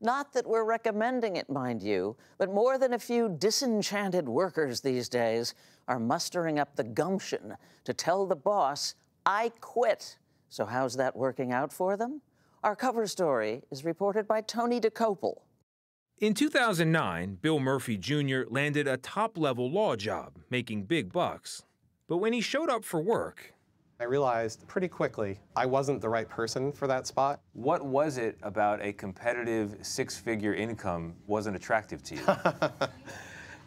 Not that we're recommending it, mind you, but more than a few disenchanted workers these days are mustering up the gumption to tell the boss, I quit. So, how's that working out for them? Our cover story is reported by Tony Dokoupil. In 2009, Bill Murphy Jr. landed a top level law job, making big bucks. But when he showed up for work, I realized pretty quickly I wasn't the right person for that spot. What was it about a competitive six figure income wasn't attractive to you?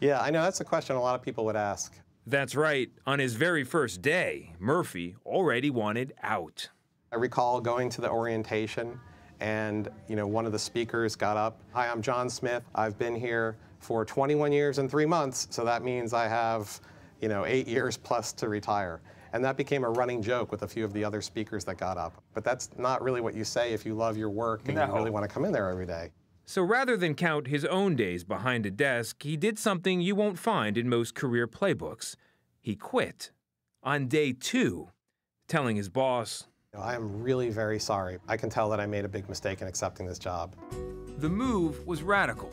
yeah, I know that's a question a lot of people would ask. That's right. On his very first day, Murphy already wanted out. I recall going to the orientation and you know one of the speakers got up, "Hi, I'm John Smith. I've been here for 21 years and 3 months, so that means I have, you know, 8 years plus to retire." And that became a running joke with a few of the other speakers that got up. But that's not really what you say if you love your work and no. you really want to come in there every day. So rather than count his own days behind a desk, he did something you won't find in most career playbooks. He quit. On day two, telling his boss, I am really very sorry. I can tell that I made a big mistake in accepting this job. The move was radical,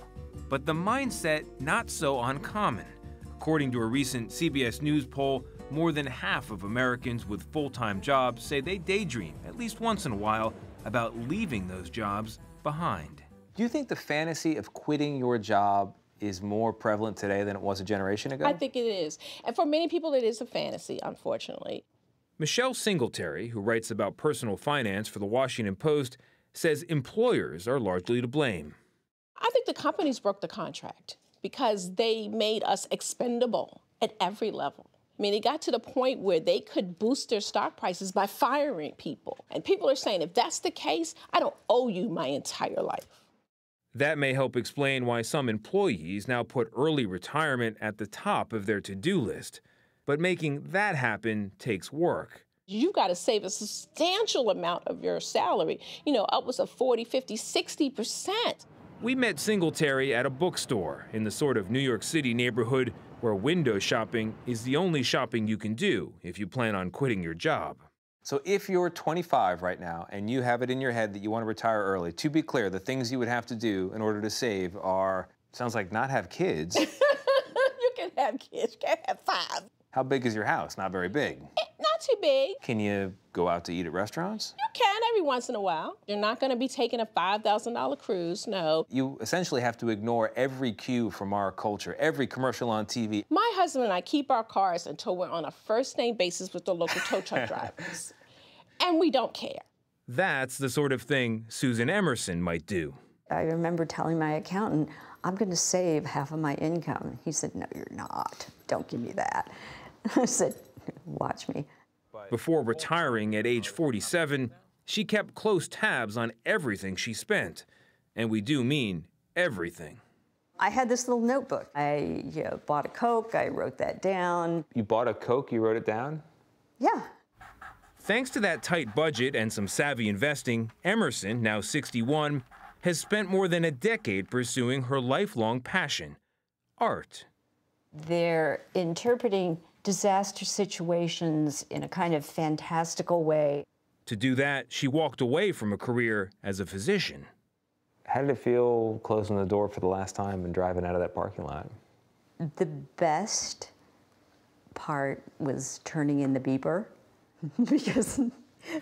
but the mindset not so uncommon. According to a recent CBS News poll, more than half of Americans with full time jobs say they daydream at least once in a while about leaving those jobs behind. Do you think the fantasy of quitting your job is more prevalent today than it was a generation ago? I think it is. And for many people, it is a fantasy, unfortunately. Michelle Singletary, who writes about personal finance for the Washington Post, says employers are largely to blame. I think the companies broke the contract because they made us expendable at every level. I mean, it got to the point where they could boost their stock prices by firing people. And people are saying, if that's the case, I don't owe you my entire life. That may help explain why some employees now put early retirement at the top of their to do list. But making that happen takes work. You've got to save a substantial amount of your salary, you know, upwards of 40, 50, 60%. We met Singletary at a bookstore in the sort of New York City neighborhood where window shopping is the only shopping you can do if you plan on quitting your job. So if you're 25 right now and you have it in your head that you want to retire early, to be clear, the things you would have to do in order to save are sounds like not have kids. you can have kids, you can have five. How big is your house? Not very big. Eh, not too big. Can you go out to eat at restaurants? You can every once in a while. You're not going to be taking a $5,000 cruise, no. You essentially have to ignore every cue from our culture, every commercial on TV. My husband and I keep our cars until we're on a first name basis with the local tow truck drivers. And we don't care. That's the sort of thing Susan Emerson might do. I remember telling my accountant, I'm going to save half of my income. He said, No, you're not. Don't give me that. I said, Watch me. Before retiring at age 47, she kept close tabs on everything she spent. And we do mean everything. I had this little notebook. I you know, bought a Coke, I wrote that down. You bought a Coke, you wrote it down? Yeah. Thanks to that tight budget and some savvy investing, Emerson, now 61, has spent more than a decade pursuing her lifelong passion art. They're interpreting disaster situations in a kind of fantastical way. To do that, she walked away from a career as a physician. How did it feel closing the door for the last time and driving out of that parking lot? The best part was turning in the beeper because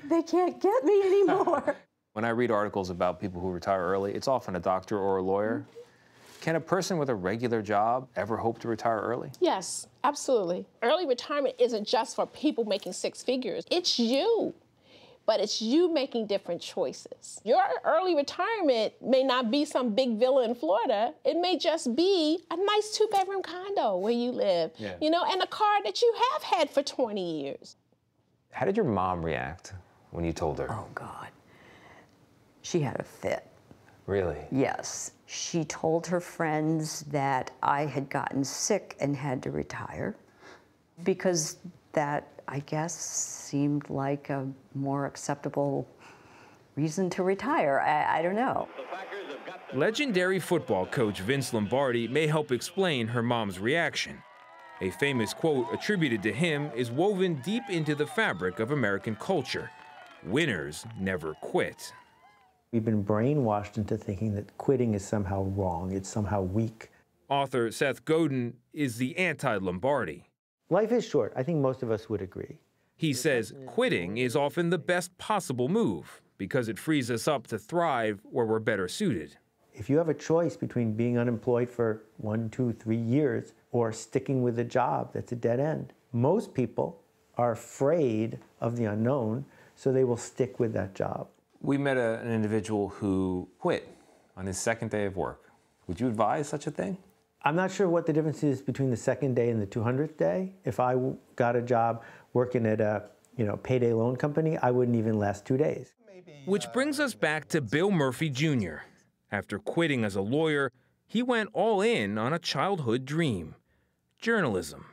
they can't get me anymore. when I read articles about people who retire early, it's often a doctor or a lawyer. Can a person with a regular job ever hope to retire early? Yes, absolutely. Early retirement isn't just for people making six figures, it's you. But it's you making different choices. Your early retirement may not be some big villa in Florida. It may just be a nice two bedroom condo where you live, yeah. you know, and a car that you have had for 20 years. How did your mom react when you told her? Oh, God. She had a fit. Really? Yes. She told her friends that I had gotten sick and had to retire because that, I guess, seemed like a more acceptable reason to retire. I, I don't know. Legendary football coach Vince Lombardi may help explain her mom's reaction. A famous quote attributed to him is woven deep into the fabric of American culture Winners never quit. We've been brainwashed into thinking that quitting is somehow wrong, it's somehow weak. Author Seth Godin is the anti Lombardi. Life is short. I think most of us would agree. He says quitting is often the best possible move because it frees us up to thrive where we're better suited. If you have a choice between being unemployed for one, two, three years or sticking with a job that's a dead end, most people are afraid of the unknown, so they will stick with that job. We met a, an individual who quit on his second day of work. Would you advise such a thing? I'm not sure what the difference is between the second day and the 200th day. If I got a job working at a you know payday loan company, I wouldn't even last two days. Which brings us back to Bill Murphy Jr. After quitting as a lawyer, he went all in on a childhood dream journalism.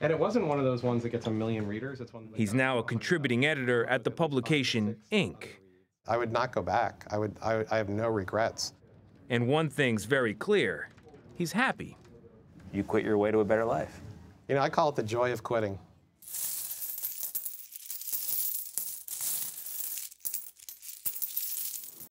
And it wasn't one of those ones that gets a million readers. It's one. He's now a contributing editor at the publication Inc. I would not go back. I would. I, I have no regrets. And one thing's very clear he's happy. You quit your way to a better life. You know, I call it the joy of quitting.